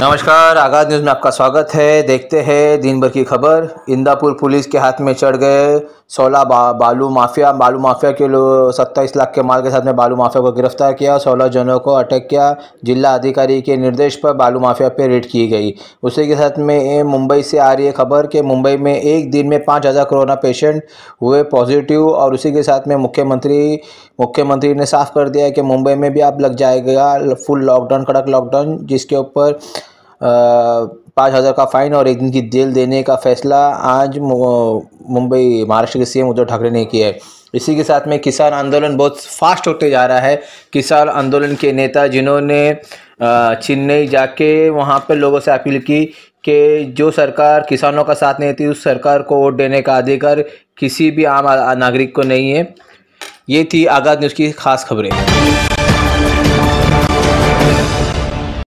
नमस्कार आगाज़ न्यूज़ में आपका स्वागत है। देखते हैं दिन भर की खबर। इंदापुर पुलिस के हाथ में चढ़ गए 16 बा, बालू माफिया। बालू माफिया के लोग सत्ताईस लाख के माल के साथ में बालू माफिया को गिरफ़्तार किया। 16 जनों को अटक किया। जिला अधिकारी के निर्देश पर बालू माफिया पर रेड की गई। उसी के साथ में मुंबई से आ रही है खबर कि मुंबई में एक दिन में पाँच हज़ार कोरोना पेशेंट हुए पॉजिटिव और उसी के साथ में मुख्यमंत्री मुख्यमंत्री ने साफ़ कर दिया कि मुंबई में भी अब लग जाएगा फुल लॉकडाउन कड़क लॉकडाउन जिसके ऊपर पाँच हज़ार का फाइन और एक दिन की जेल देने का फैसला आज मुंबई महाराष्ट्र के सीएम उद्धव ठाकरे ने किया है। इसी के साथ में किसान आंदोलन बहुत फास्ट होते जा रहा है। किसान आंदोलन के नेता जिन्होंने चेन्नई जाके वहाँ पर लोगों से अपील की कि जो सरकार किसानों का साथ नहीं थी उस सरकार को वोट देने का अधिकार किसी भी आम नागरिक को नहीं है। ये थी आगाज़ न्यूज़ की खास खबरें।